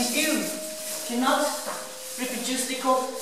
ooh cannot reproduce the empty.